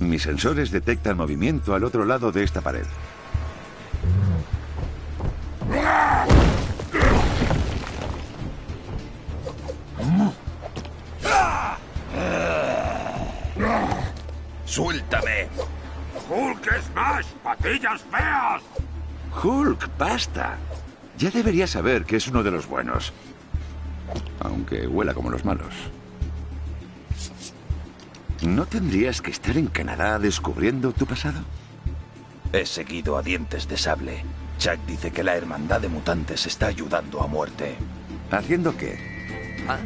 Mis sensores detectan movimiento al otro lado de esta pared. ¡Suéltame! ¡Hulk Smash! ¡Patillas feas! Hulk, basta. Ya deberías saber que es uno de los buenos. Aunque huela como los malos. ¿No tendrías que estar en Canadá descubriendo tu pasado? He seguido a dientes de sable. Chuck dice que la hermandad de mutantes está ayudando a muerte. ¿Haciendo qué? ¿Ah?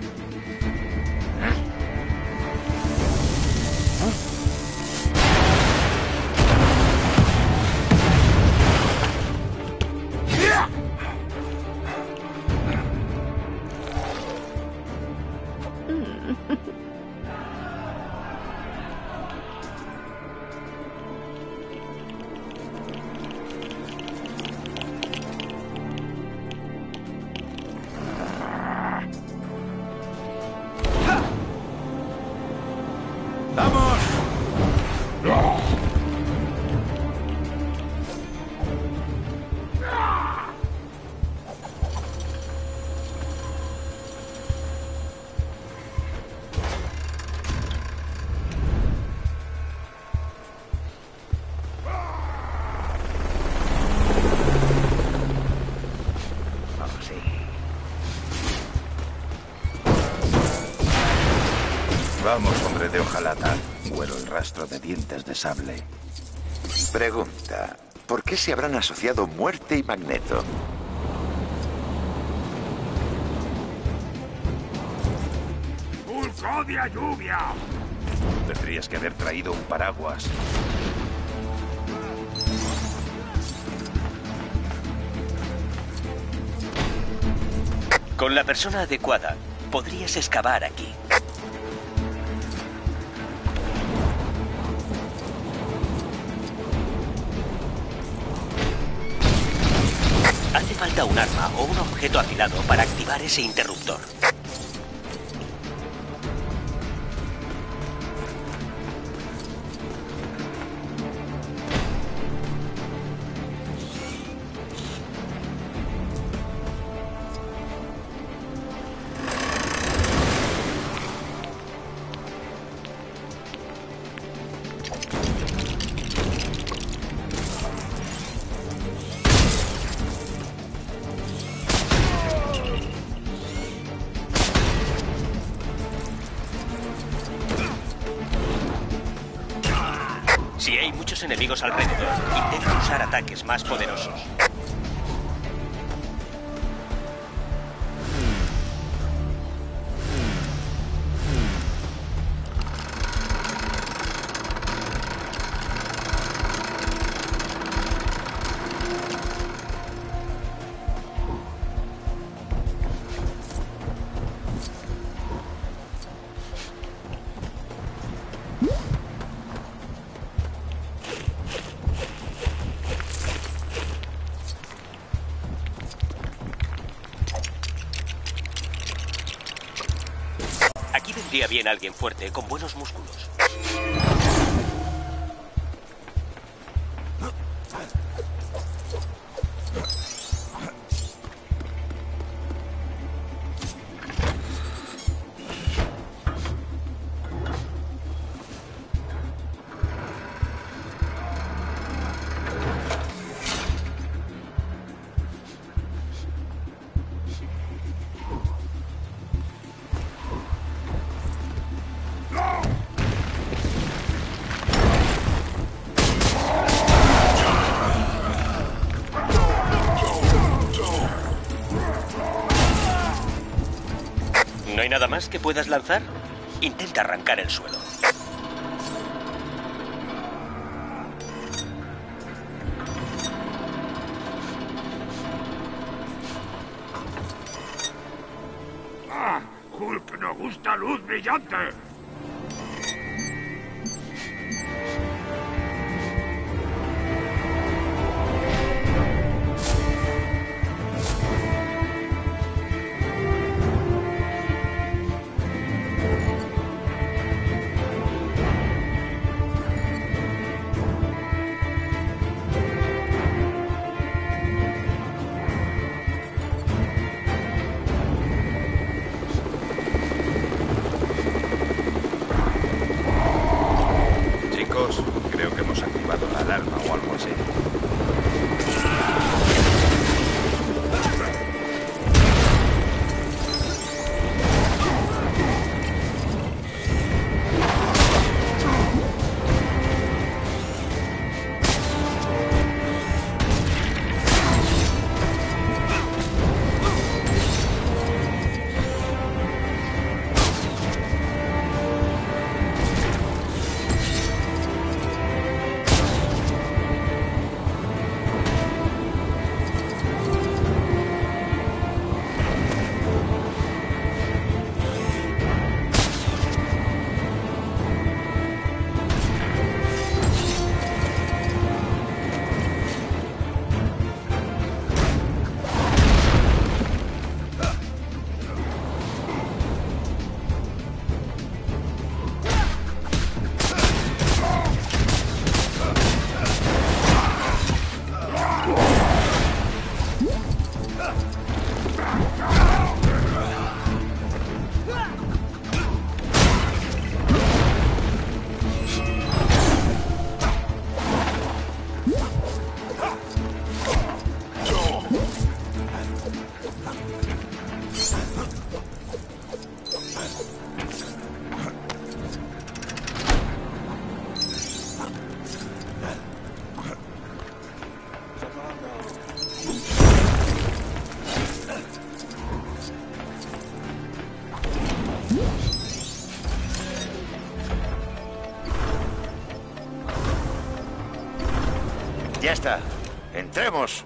De hojalata. Huelo el rastro de dientes de sable. Pregunta, ¿por qué se habrán asociado muerte y magneto? ¡Hulk odia lluvia! Tendrías que haber traído un paraguas. Con la persona adecuada, podrías excavar aquí. Hace falta un arma o un objeto afilado para activar ese interruptor. Enemigos alrededor, intenta usar ataques más poderosos. Vendría bien alguien fuerte, con buenos músculos. Nada más que puedas lanzar? Intenta arrancar el suelo. ¡Ah! ¡Hulk no gusta luz brillante! hemos activado la alarma o algo así. Está. Entremos.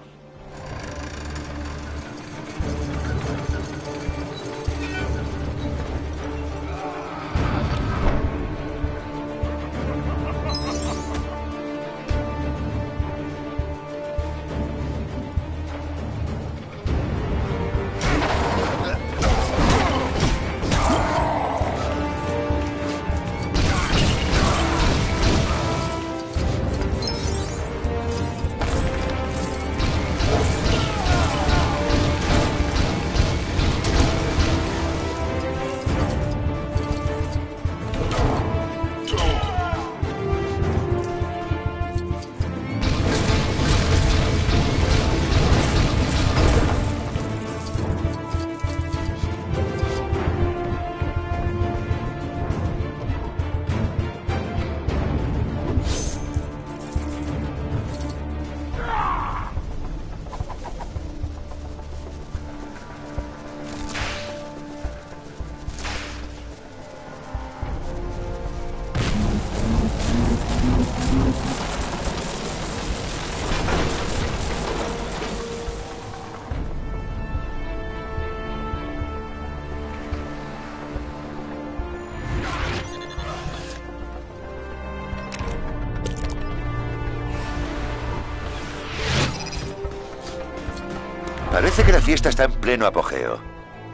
Parece que la fiesta está en pleno apogeo.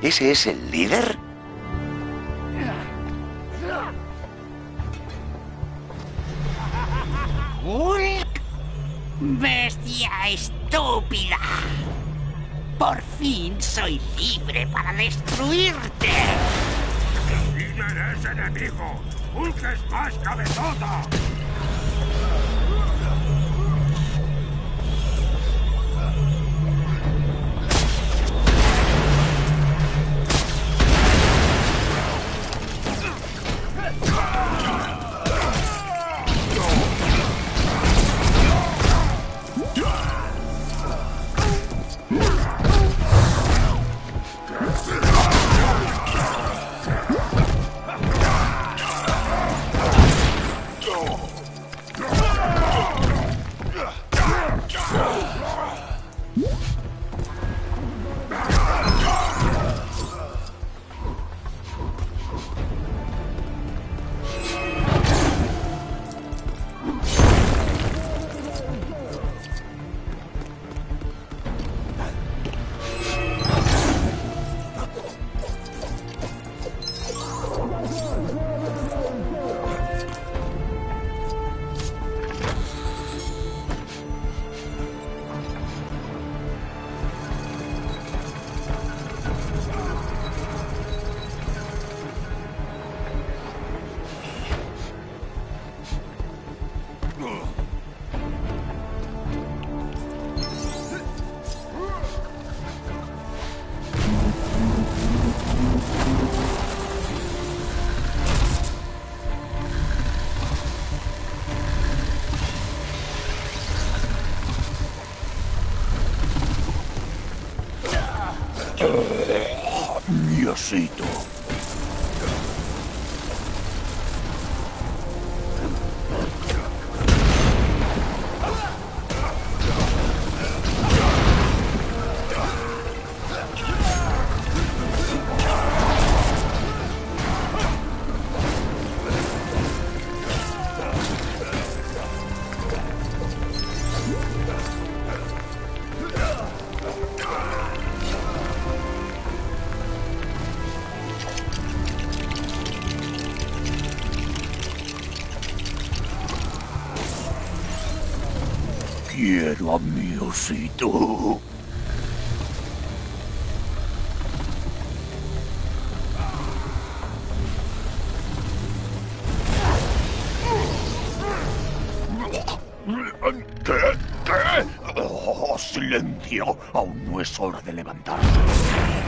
¿Ese es el líder? ¡Hulk! ¡Bestia estúpida! Por fin soy libre para destruirte. ¡Líder es enemigo! ¡Hulk es más cabezota! Mi Quiero a. ¿Qué? ¿Qué? Oh, silencio. Aún no es hora de levantarse.